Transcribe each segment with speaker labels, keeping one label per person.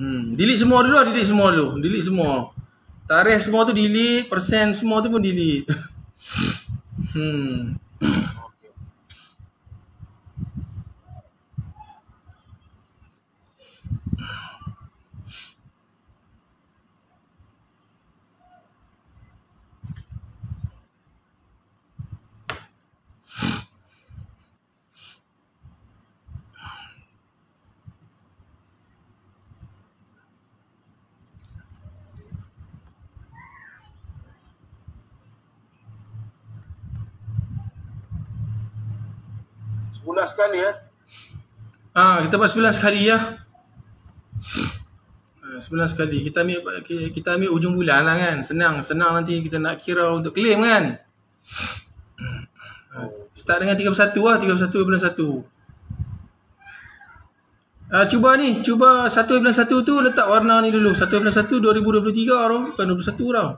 Speaker 1: Hmm, delete semua dulu lah, delete semua dulu. Delete semua. Tarikh semua tu delete, persen semua tu pun delete. hmm.
Speaker 2: Sebulan sekali ya.
Speaker 1: Ah, kita buat sebulan sekali ya. Ah, Sebulan sekali. Kita ambil kita ambil ujung bulan lah kan. Senang, senang nanti kita nak kira untuk claim kan. Ah, Start dengan 31 lah, 31 bulan 1. Ah, cuba ni, cuba 1 bulan 1 tu letak warna ni dulu. 1 bulan 1 2023 tau, bukan 21 tau.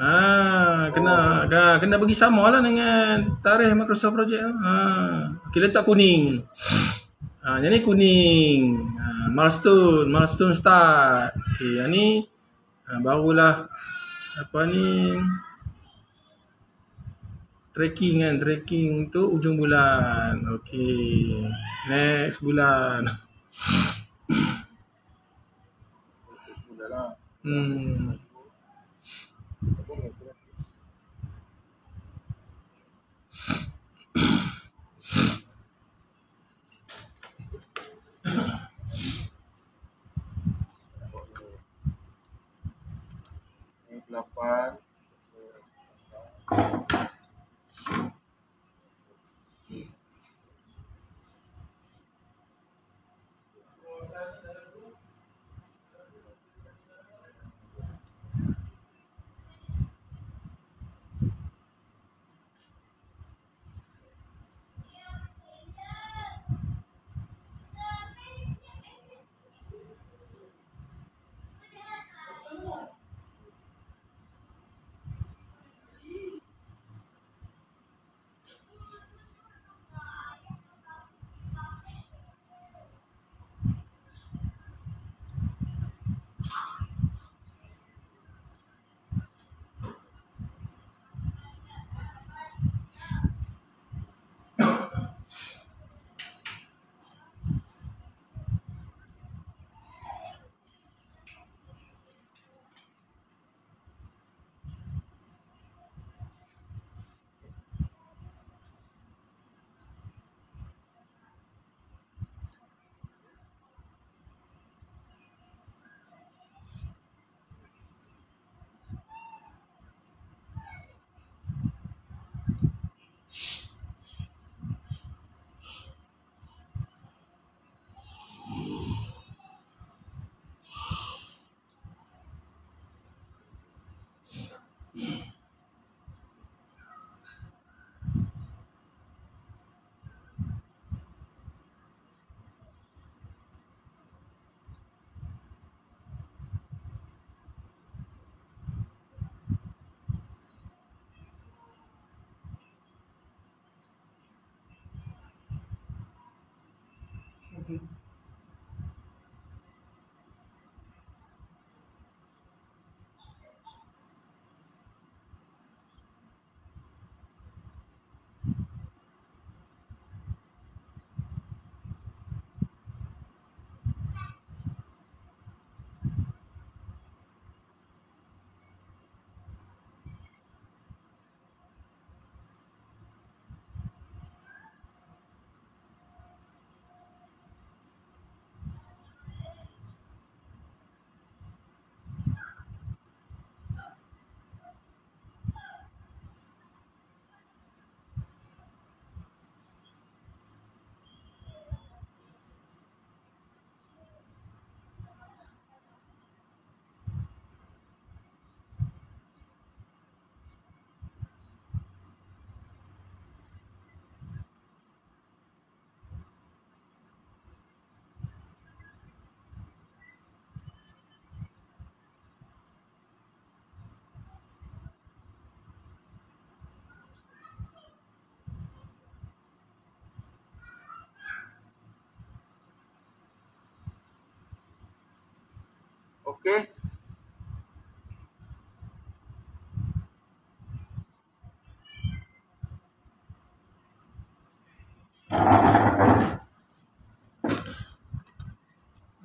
Speaker 1: Ah, kena kena, kena bagi sama lah dengan tarikh Microsoft Project. Ah, okay, letak kuning. Ah, yang ni kuning. Ah, milestone, milestone start. Okey, yang ni ah, barulah apa ni tracking kan, tracking tu ujung bulan. Okey. Next bulan.
Speaker 2: Lah.
Speaker 1: Hmm.
Speaker 2: five. Thank you. aqui.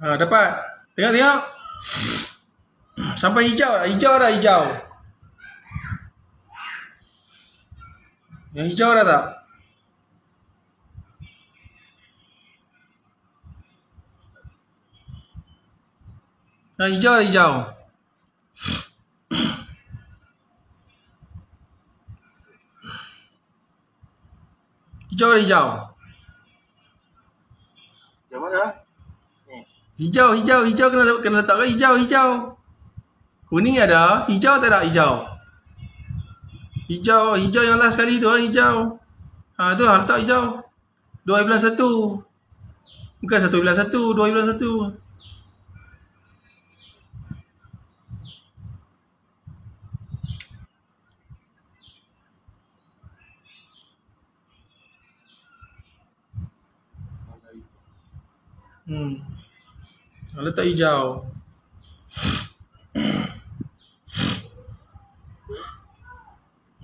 Speaker 1: Ha, dapat. Tengok tengok. Sampai hijau dah, hijau dah hijau. Yang hijau dah tak? Ha, hijau dah hijau. Hijau dah hijau.
Speaker 2: Yang mana?
Speaker 1: Hijau, hijau, hijau kena kena letakkan hijau, hijau. Kuning ada, hijau tak ada hijau. Hijau, hijau yang last sekali tu ah hijau. Ha tu ah, letak hijau. 2.1. Bukan 1.1, 2.1.
Speaker 2: Mana itu?
Speaker 1: Hmm. Letak hijau.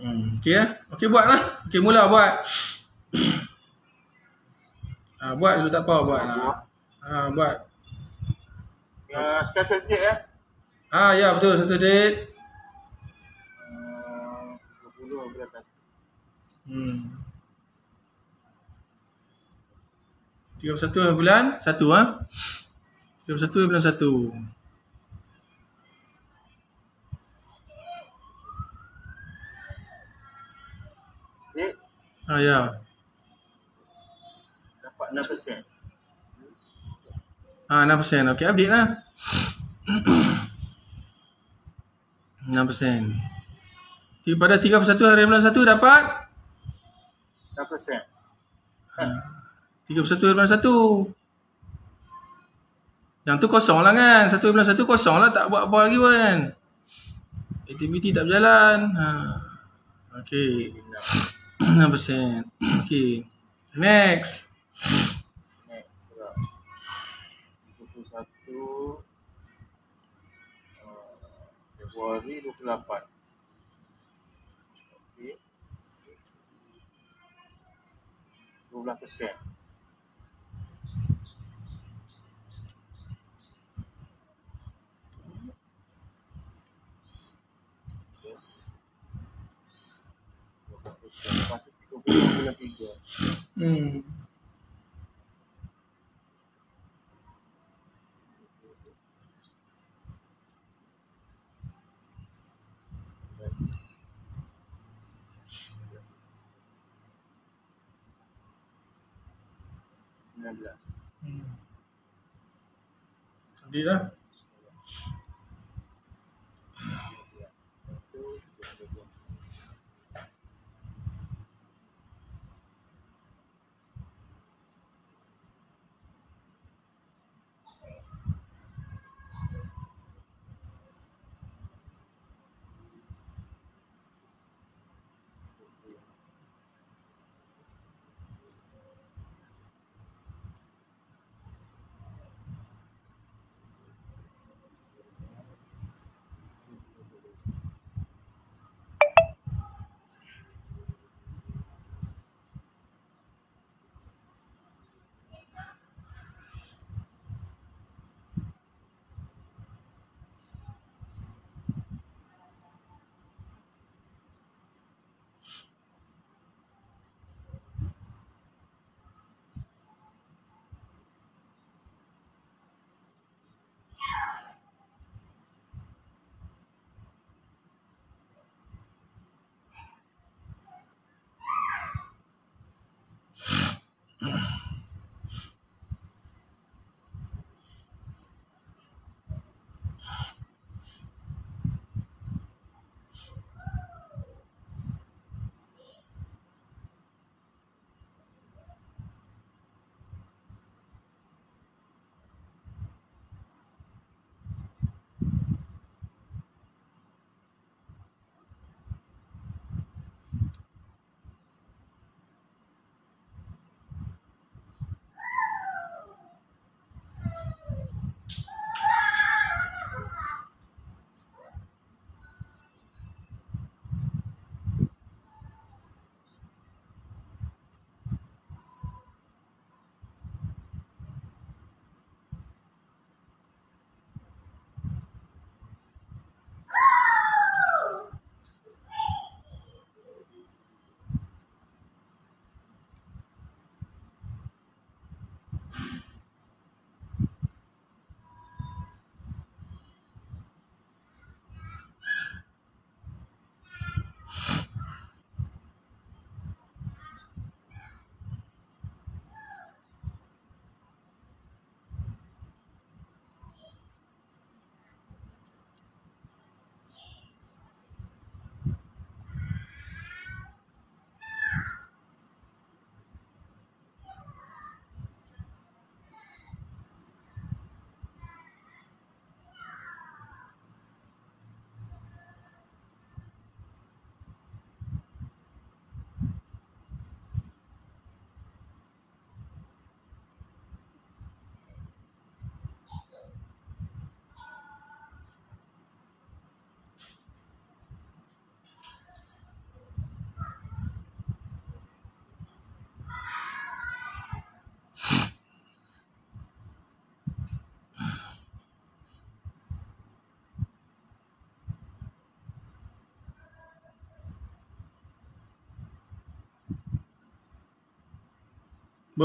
Speaker 1: Hmm, okey ya. Okey buatlah. Okey mula buat. Ha, buat dulu tak apa buat lah. Ha, buat.
Speaker 2: Yang scattered date eh.
Speaker 1: Ha, ya betul satu date.
Speaker 2: Uh, 20 bulan 1.
Speaker 1: Hmm. 31 bulan 1 ha. 31 bulan 1.
Speaker 2: Date
Speaker 1: Ha ya.
Speaker 2: dapat 6%.
Speaker 1: Ha 6%. Okey update lah. 6%. Ti- Pada 31 hari bulan 1 dapat
Speaker 2: 6%.
Speaker 1: 31 hari bulan 1. Yang tu kosong lah kan. 1 bulan 1 kosong lah tak buat apa lagi pun. Aktiviti tak berjalan. Ha. Okey. 6%. Okey. Next.
Speaker 2: Next. Gerak. 21 Februari 28. Okey. 12%. Yes. 30 bulan 3.
Speaker 1: Hmm.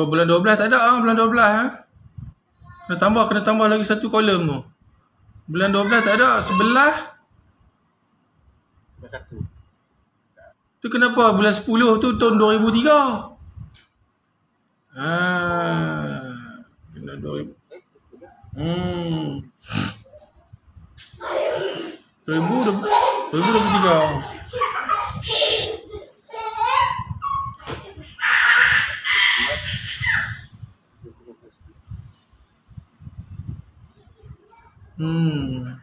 Speaker 1: Bulan 12 tak ada ah, bulan 12 ah. Kena tambah, kena tambah lagi satu kolom tu. Bulan 12 tak ada, sebelah.
Speaker 2: Bulan satu.
Speaker 1: Tu kenapa bulan 10 tu tahun 2003? Ah, kena 2000.
Speaker 2: Eh, betul dah.
Speaker 1: Hmm. 2000 2023.
Speaker 2: Dua puluh plus.
Speaker 1: Hmm.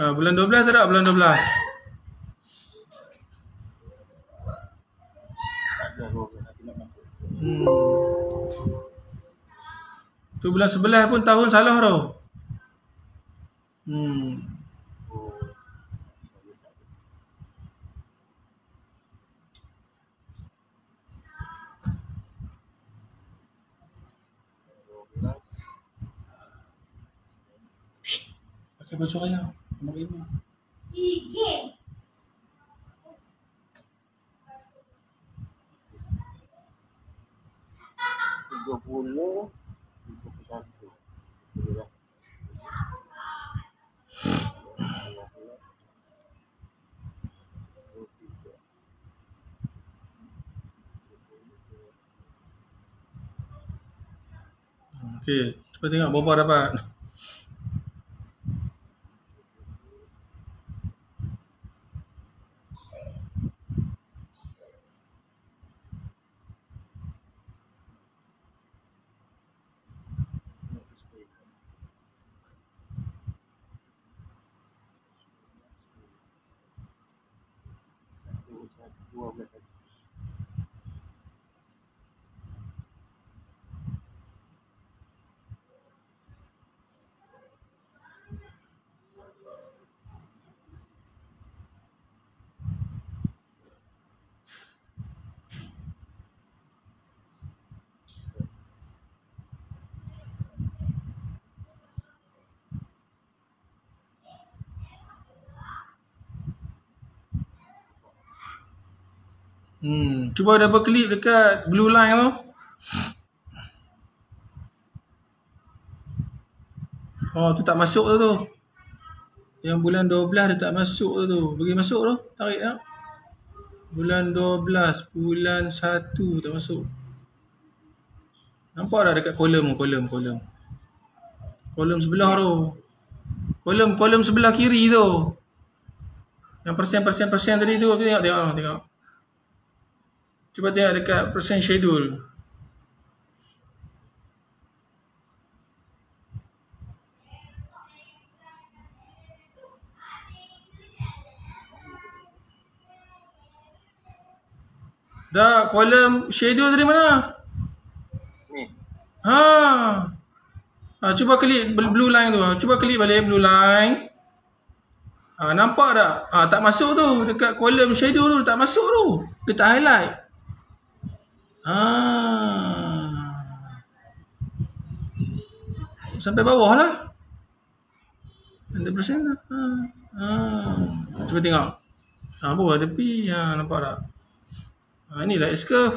Speaker 1: Ah, bulan 12 tak ada bulan 12. Itu bulan 11 pun tahun salah tau. Hmm. Pakai baju raya. Nombor lima.
Speaker 2: Tiga puluh
Speaker 1: Okey, cuba tengok berapa dapat.
Speaker 2: Dua belas
Speaker 1: Hmm, cuba double klik dekat blue line tu. Oh, tu tak masuk tu tu. Yang bulan 12 dia tak masuk tu tu. Bagi masuk tu, tarik tak. Bulan 12, bulan 1 tak masuk. Nampak dah dekat kolom kolom kolom. Kolom sebelah tu. Kolom kolom sebelah kiri tu. Yang persen-persen persen tadi tu tengok tengok tengok. Cuba tengok dekat percent schedule. Dah, kolom schedule tadi mana?
Speaker 2: Ni.
Speaker 1: Ha. ha cuba klik bl- blue line tu. Cuba klik balik blue line. Ha, nampak tak? Ha, tak masuk tu. Dekat kolom schedule tu tak masuk tu. Dia tak highlight. Ha. Sampai bawah lah. 100% lah. Ha. Ha. Cuba tengok. Ha, bawah tepi. Ha, nampak tak? Ha, inilah S-curve.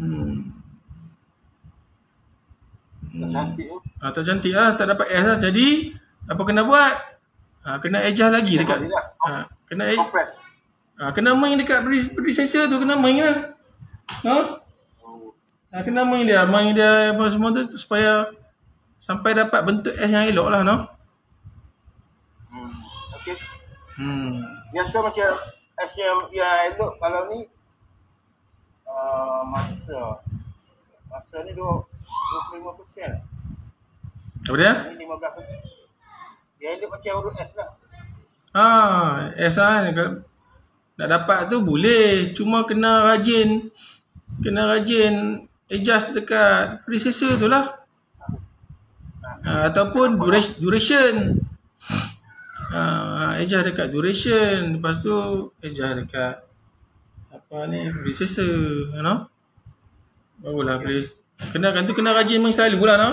Speaker 1: Hmm.
Speaker 2: Tak cantik tu.
Speaker 1: Ha, tak cantik lah. Tak dapat S lah. Jadi, apa kena buat? Ha, kena adjust lagi dekat. Ha, kena ad-
Speaker 2: Compress.
Speaker 1: Ha, kena main dekat pre- predecessor tu. Kena main lah. Ha? Ha? Kena main dia. Main dia apa semua tu supaya sampai dapat bentuk S yang elok lah. No?
Speaker 2: Hmm. Okey.
Speaker 1: Hmm.
Speaker 2: Biasa macam S yang, yang elok kalau ni uh, masa masa ni dua- 25%
Speaker 1: Apa dia?
Speaker 2: ni 15% yang elok macam huruf S lah
Speaker 1: Ha, S lah. Nak dapat tu boleh. Cuma kena rajin. Kena rajin adjust dekat predecessor tu lah. uh, ataupun duration, duration. Uh, ejah dekat duration lepas tu ejah dekat apa ni recessor you know barulah boleh kenakan tu kena rajin main selalu lah no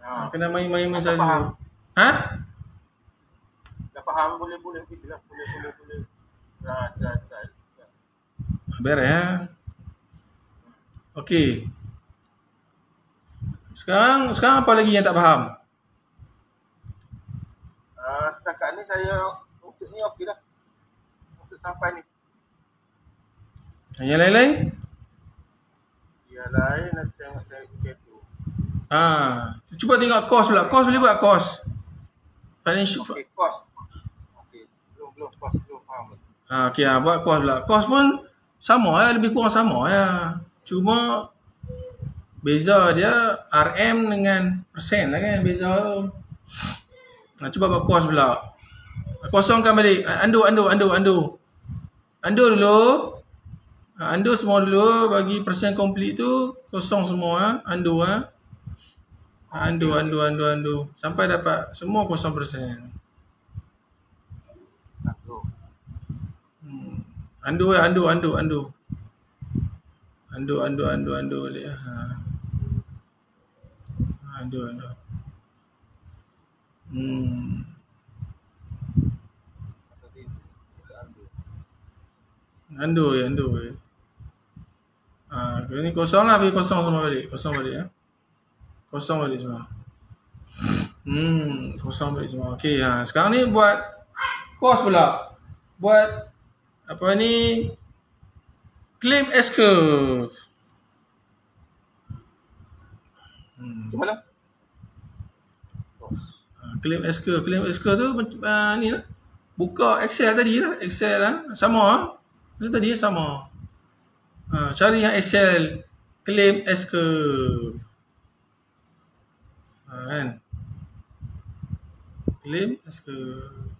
Speaker 2: Ha.
Speaker 1: kena main-main main selalu ha
Speaker 2: Dah faham boleh boleh gitu lah. Boleh boleh boleh. Try try try.
Speaker 1: Beres ha okey sekarang sekarang apa lagi yang tak faham
Speaker 2: Uh, setakat ni saya untuk ni okey dah. Untuk sampai ni.
Speaker 1: yang lain-lain
Speaker 2: Yang lain nanti tengok saya fikir tu.
Speaker 1: ha cuba tengok kos pula kos boleh buat kos financial
Speaker 2: Okey, kos. Okey, belum belum kos belum faham.
Speaker 1: Ha, okay, ha, buat kos pula. Kos pun sama ya, lebih kurang sama ya. Cuma beza dia RM dengan persen lah kan beza tu. Ha, cuba buat kos pula. Kosongkan balik. Andu, andu, andu, andu. Andu dulu. Ha, andu semua dulu bagi persen komplit tu kosong semua ha. Andu ha. Ha, Andu, andu, andu, andu. Sampai dapat semua kosong persen.
Speaker 2: Satu.
Speaker 1: Hmm. Andu eh, andu, andu, andu. Andu, andu, andu, andu balik. Ha. Andu, andu. Hmm. Andu ya, andu ya. Ha, kali ni kosong lah, bagi kosong semua balik. Kosong balik ya. Kosong balik semua. Hmm, kosong balik semua. Okey, ha. sekarang ni buat kos pula. Buat apa ni? Claim S curve. Hmm.
Speaker 2: Mana?
Speaker 1: Ha, claim S curve. Claim S curve tu uh, ni lah. Buka Excel tadi lah. Excel lah. Sama lah. Macam tadi sama. Ha, cari yang Excel. Claim S curve. Ha, kan? Claim S curve.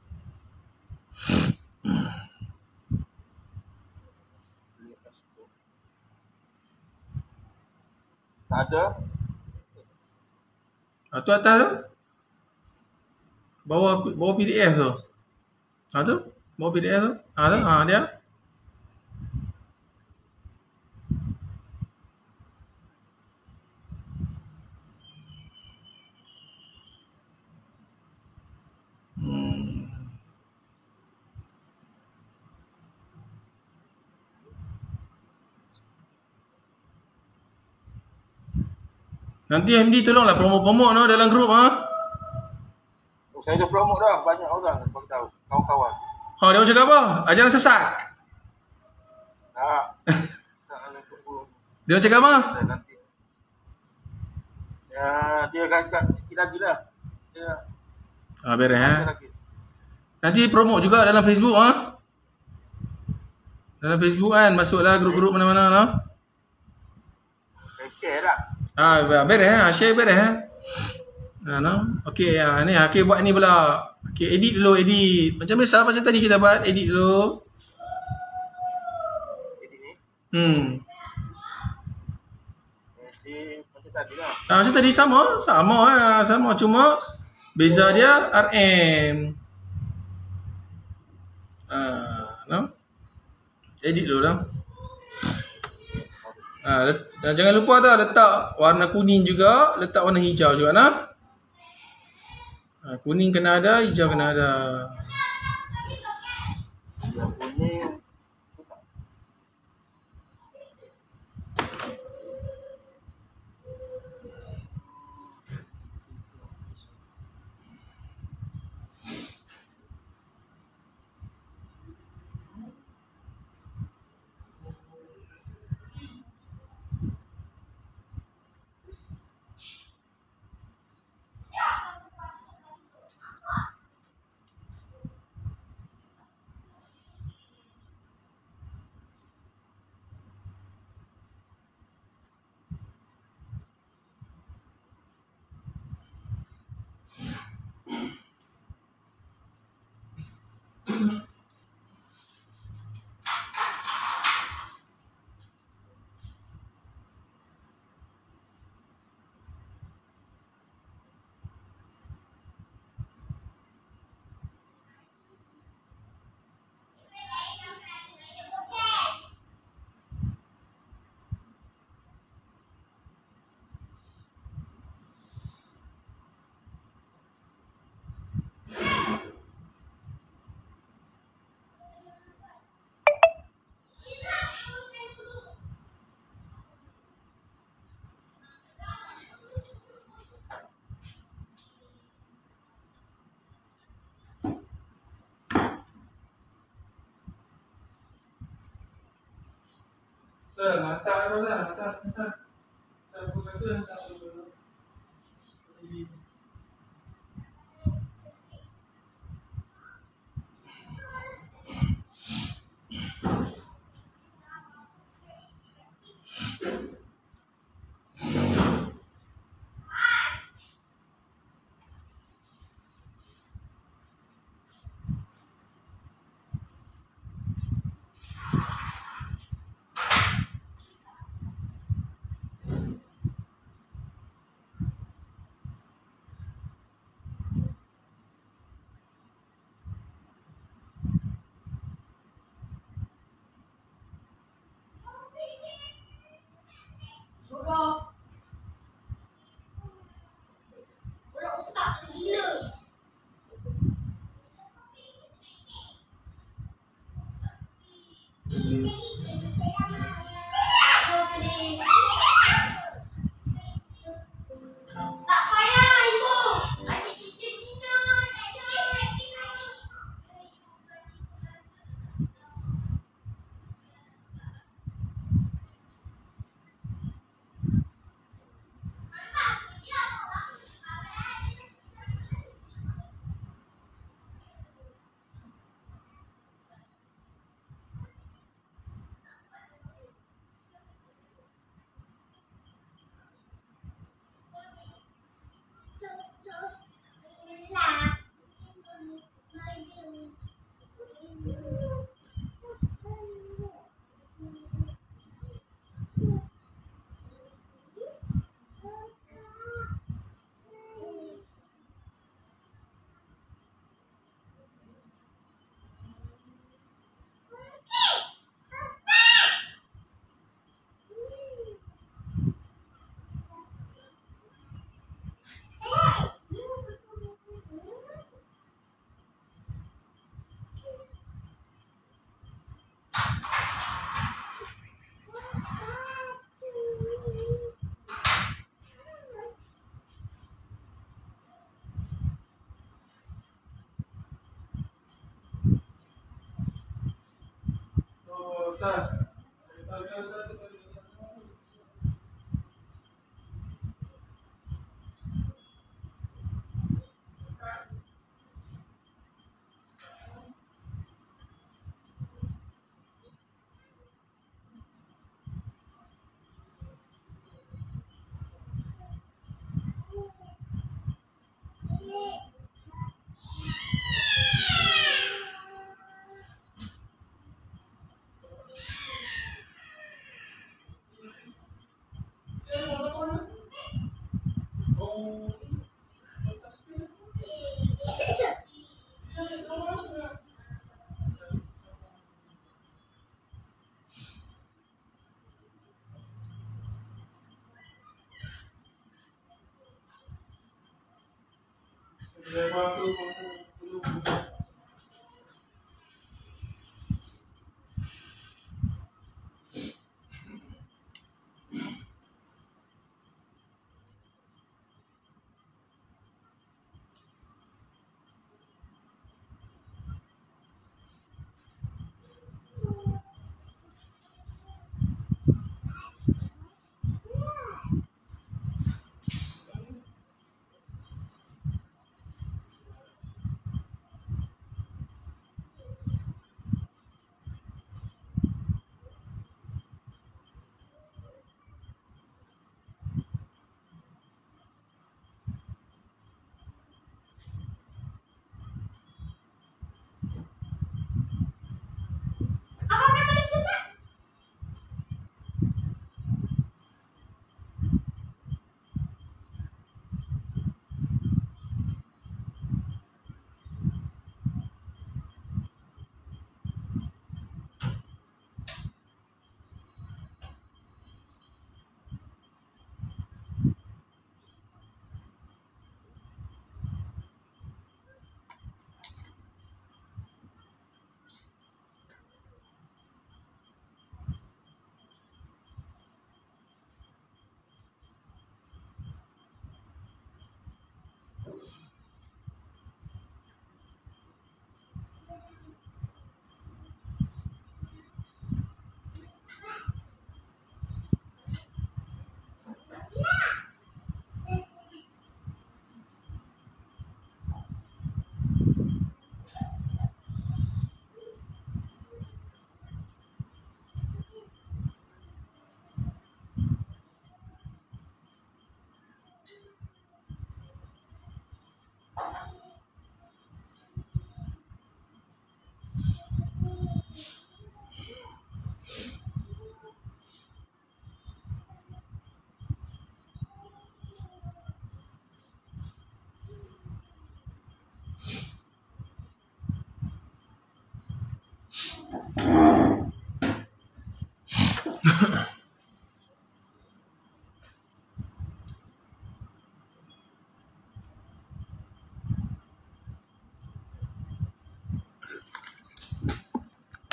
Speaker 2: Tak ada.
Speaker 1: Ha, tu atas tu. Bawah bawah PDF tu. Ha tu. Bawah PDF tu. Ha tu. Ha dia. Nanti MD tolonglah promote-promote no dalam grup ha.
Speaker 2: Oh, saya dah promote dah. Banyak orang bagi tahu. Kawan-kawan.
Speaker 1: Ha dia cakap apa? Ajaran sesat.
Speaker 2: Tak. tak.
Speaker 1: Dia cakap apa?
Speaker 2: Nanti. Ya, dia akan kat sikit lagi lah. Dia
Speaker 1: Ha beres ha.
Speaker 2: lagi.
Speaker 1: Nanti promote juga dalam Facebook ha. Dalam Facebook kan masuklah grup-grup mana-mana no.
Speaker 2: Saya share lah.
Speaker 1: Ah ha, beres ha. Share beres ha. Ha no. Okey ha, ni okey buat ni pula. Okey edit dulu edit. Macam biasa macam tadi kita buat edit dulu. Hmm.
Speaker 2: Jadi macam tadi.
Speaker 1: Ah sama, sama ha, sama cuma beza dia RM. Ah, no. Edit dulu lah. Ah, jangan lupa tau letak warna kuning juga, letak warna hijau juga nah. Ah, kuning kena ada, hijau kena ada.
Speaker 2: Kuning.
Speaker 3: 对，来大家都在，来，大，你。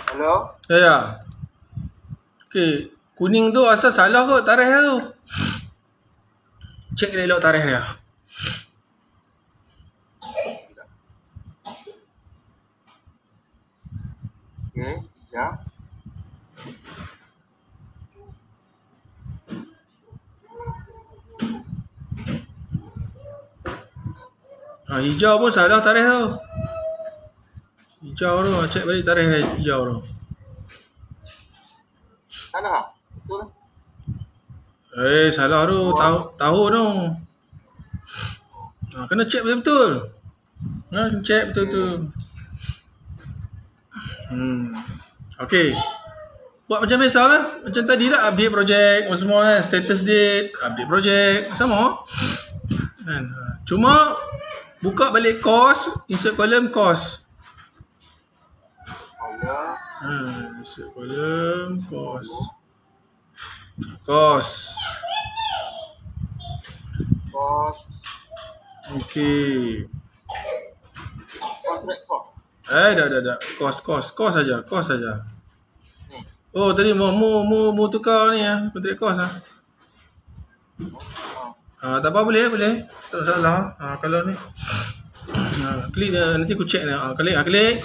Speaker 2: Hello?
Speaker 1: Ya, ya. Okey, kuning tu asal salah kot tarikh dia tu. Cek elok tarikh dia.
Speaker 2: Okey, ya.
Speaker 1: Ha, hijau pun salah tarikh tu. Hijau tu, cek balik tarikh hijau tu.
Speaker 2: Salah? Betul?
Speaker 1: Eh, salah tu. Tahu, tahun tu. Ha, kena cek betul-betul. Ha, kena cek betul-betul. Hmm. Okey. Buat macam biasa lah. Macam tadi lah update projek semua kan. Status date, update projek. Sama. Kan? Ha. Cuma buka balik course, insert column.
Speaker 2: Hello?
Speaker 1: Ha, insert column course. Course.
Speaker 2: Bos.
Speaker 1: Okey. Eh, dah, dah, dah. Kos, kos. Kos saja. Kos saja.
Speaker 2: Ni.
Speaker 1: Oh, tadi mau mau mau, mau tukar ni ya. Kontrak kos ah. Ah, tak apa boleh, boleh. Tak salah. Ah, kalau ni. Klik uh, nanti aku check ni. Ah, klik, ah, klik.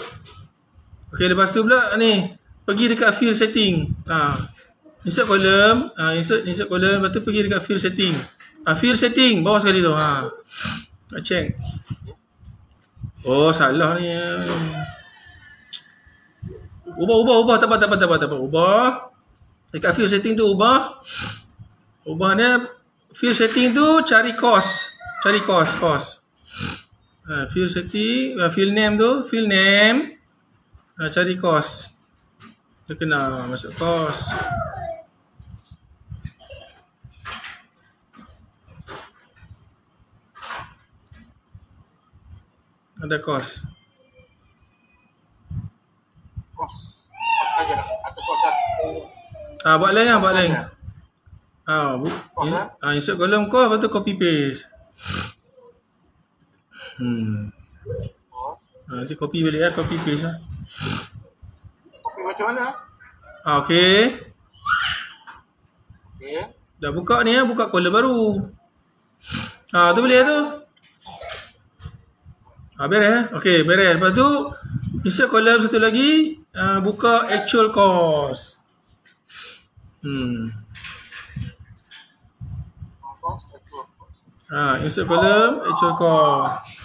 Speaker 1: Okey, lepas tu pula ni. Pergi dekat field setting. Ah. Insert column, ah, insert insert column, lepas tu pergi dekat field setting. Ah, field setting bawah sekali tu. Ha. Ah, check. Oh, salah ni. Ubah, ubah, ubah. Tak apa, tak apa, tak apa, tak apa. Ubah. Dekat field setting tu ubah. Ubah dia. Field setting tu cari cost. Cari cost, cost. Ha, field setting, uh, field name tu, field name. Ha, cari cost. Dia kena masuk cost. Ada.
Speaker 2: Kos. Kos kos.
Speaker 1: Ah, buat lain lah, buat lain. Ah, bu-
Speaker 2: Kos, eh?
Speaker 1: ah, insert column cost, lepas tu copy paste. Hmm. Ah, nanti copy balik lah, copy paste lah.
Speaker 2: Kopi macam mana?
Speaker 1: Ah, okay.
Speaker 2: Okey.
Speaker 1: Dah buka ni lah, buka column baru. Ah, tu boleh lah tu. Ah, beres eh. Okay, beres. Lepas tu, insert column satu lagi, ah, buka actual cost. Hmm. Ah, insert column, actual cost.